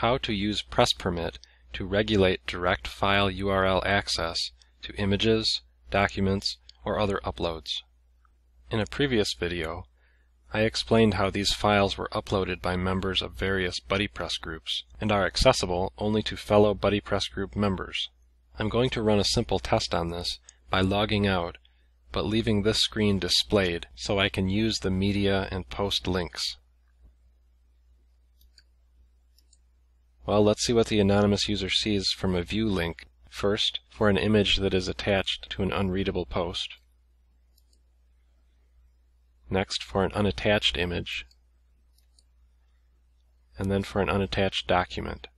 how to use press permit to regulate direct file URL access to images, documents, or other uploads. In a previous video, I explained how these files were uploaded by members of various BuddyPress groups and are accessible only to fellow BuddyPress group members. I'm going to run a simple test on this by logging out but leaving this screen displayed so I can use the media and post links. Well, let's see what the anonymous user sees from a view link. First, for an image that is attached to an unreadable post. Next, for an unattached image. And then for an unattached document.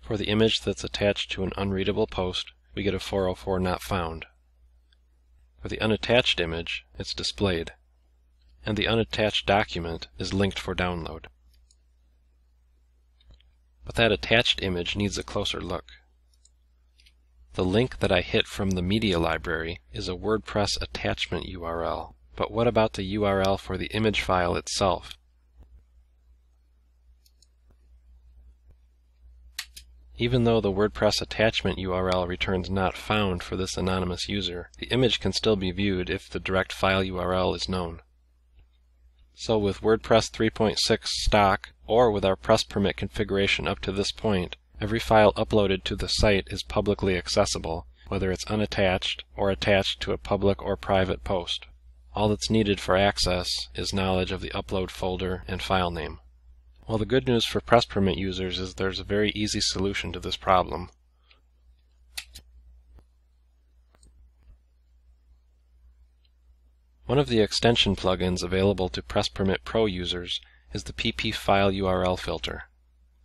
For the image that's attached to an unreadable post, we get a 404 not found. For the unattached image, it's displayed. And the unattached document is linked for download. But that attached image needs a closer look. The link that I hit from the media library is a WordPress attachment URL. But what about the URL for the image file itself? Even though the WordPress attachment URL returns not found for this anonymous user, the image can still be viewed if the direct file URL is known. So with WordPress 3.6 stock, or with our press permit configuration up to this point, every file uploaded to the site is publicly accessible, whether it's unattached or attached to a public or private post. All that's needed for access is knowledge of the upload folder and file name. Well, the good news for press permit users is there's a very easy solution to this problem. One of the extension plugins available to Press Permit Pro users is the PP File URL filter.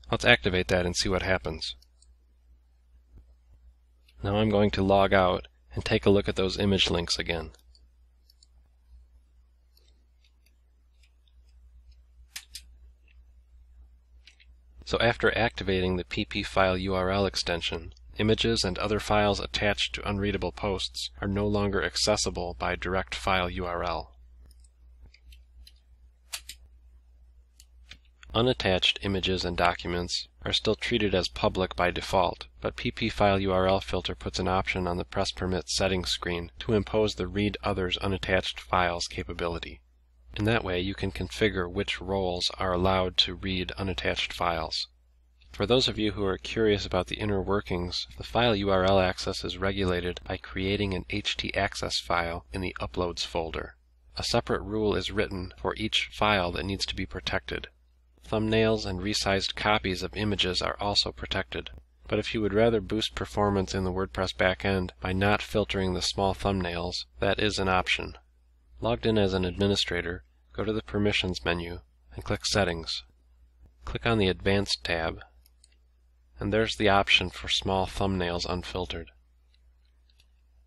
Let's activate that and see what happens. Now I'm going to log out and take a look at those image links again. So after activating the PP File URL extension, Images and other files attached to unreadable posts are no longer accessible by direct file URL. Unattached images and documents are still treated as public by default, but PP File URL Filter puts an option on the Press Permit settings screen to impose the Read Others Unattached Files capability. In that way, you can configure which roles are allowed to read unattached files. For those of you who are curious about the inner workings, the file URL access is regulated by creating an htaccess file in the Uploads folder. A separate rule is written for each file that needs to be protected. Thumbnails and resized copies of images are also protected. But if you would rather boost performance in the WordPress backend by not filtering the small thumbnails, that is an option. Logged in as an administrator, go to the Permissions menu and click Settings. Click on the Advanced tab and there's the option for small thumbnails unfiltered.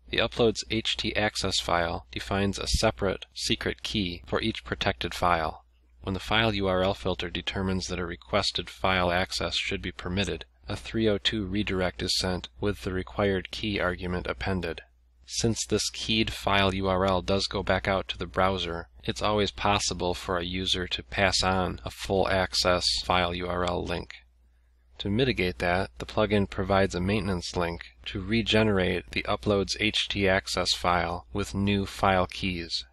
The Uploads htaccess file defines a separate secret key for each protected file. When the file URL filter determines that a requested file access should be permitted, a 302 redirect is sent with the required key argument appended. Since this keyed file URL does go back out to the browser, it's always possible for a user to pass on a full access file URL link. To mitigate that, the plugin provides a maintenance link to regenerate the Uploads htaccess file with new file keys.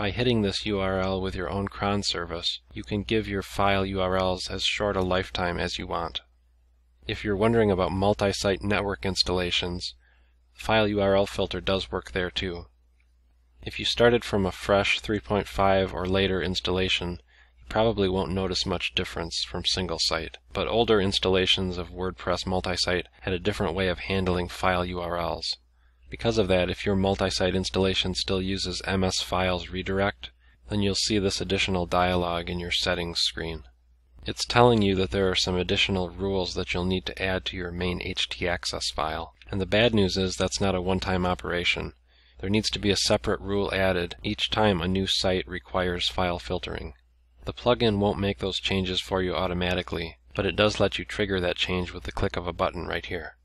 By hitting this URL with your own cron service, you can give your file URLs as short a lifetime as you want. If you're wondering about multi-site network installations, the file URL filter does work there too. If you started from a fresh 3.5 or later installation, you probably won't notice much difference from single site, but older installations of WordPress multi-site had a different way of handling file URLs. Because of that, if your multi-site installation still uses MS Files Redirect, then you'll see this additional dialog in your settings screen. It's telling you that there are some additional rules that you'll need to add to your main htaccess file. And the bad news is that's not a one-time operation. There needs to be a separate rule added each time a new site requires file filtering. The plugin won't make those changes for you automatically, but it does let you trigger that change with the click of a button right here.